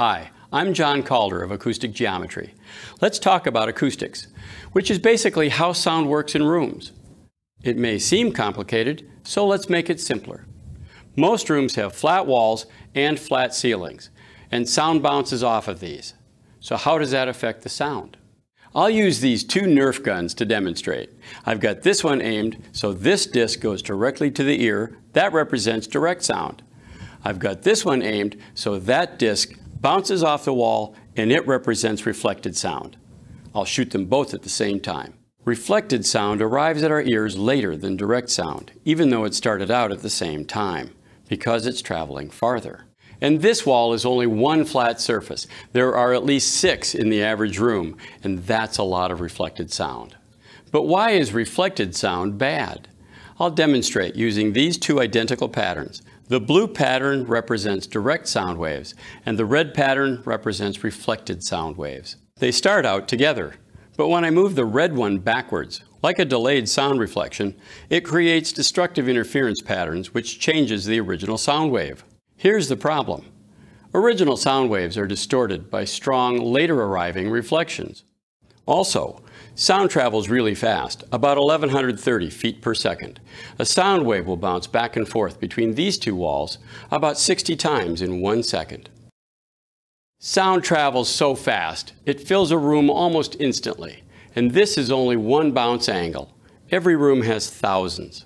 Hi, I'm John Calder of Acoustic Geometry. Let's talk about acoustics, which is basically how sound works in rooms. It may seem complicated, so let's make it simpler. Most rooms have flat walls and flat ceilings, and sound bounces off of these. So how does that affect the sound? I'll use these two Nerf guns to demonstrate. I've got this one aimed so this disc goes directly to the ear. That represents direct sound. I've got this one aimed so that disc bounces off the wall, and it represents reflected sound. I'll shoot them both at the same time. Reflected sound arrives at our ears later than direct sound, even though it started out at the same time, because it's traveling farther. And this wall is only one flat surface. There are at least six in the average room, and that's a lot of reflected sound. But why is reflected sound bad? I'll demonstrate using these two identical patterns. The blue pattern represents direct sound waves, and the red pattern represents reflected sound waves. They start out together, but when I move the red one backwards, like a delayed sound reflection, it creates destructive interference patterns which changes the original sound wave. Here's the problem. Original sound waves are distorted by strong, later arriving reflections. Also, sound travels really fast, about 1130 feet per second. A sound wave will bounce back and forth between these two walls about 60 times in one second. Sound travels so fast, it fills a room almost instantly. And this is only one bounce angle. Every room has thousands.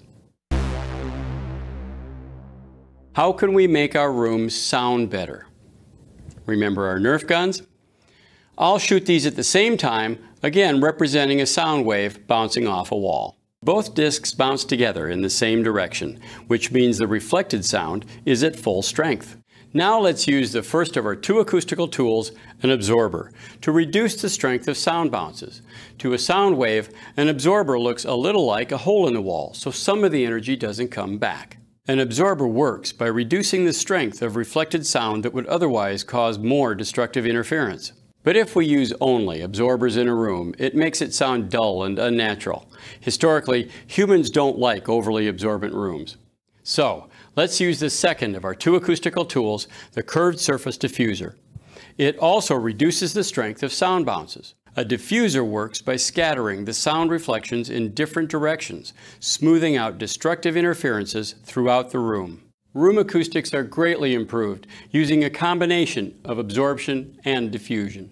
How can we make our rooms sound better? Remember our Nerf guns? I'll shoot these at the same time, again representing a sound wave bouncing off a wall. Both discs bounce together in the same direction, which means the reflected sound is at full strength. Now let's use the first of our two acoustical tools, an absorber, to reduce the strength of sound bounces. To a sound wave, an absorber looks a little like a hole in the wall, so some of the energy doesn't come back. An absorber works by reducing the strength of reflected sound that would otherwise cause more destructive interference. But if we use only absorbers in a room, it makes it sound dull and unnatural. Historically, humans don't like overly absorbent rooms. So, let's use the second of our two acoustical tools, the curved surface diffuser. It also reduces the strength of sound bounces. A diffuser works by scattering the sound reflections in different directions, smoothing out destructive interferences throughout the room. Room acoustics are greatly improved using a combination of absorption and diffusion.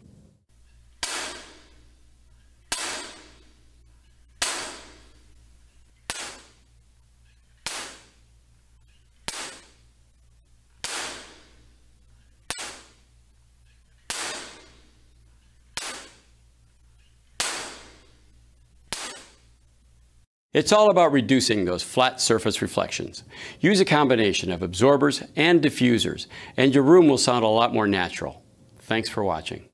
It's all about reducing those flat surface reflections. Use a combination of absorbers and diffusers, and your room will sound a lot more natural. Thanks for watching.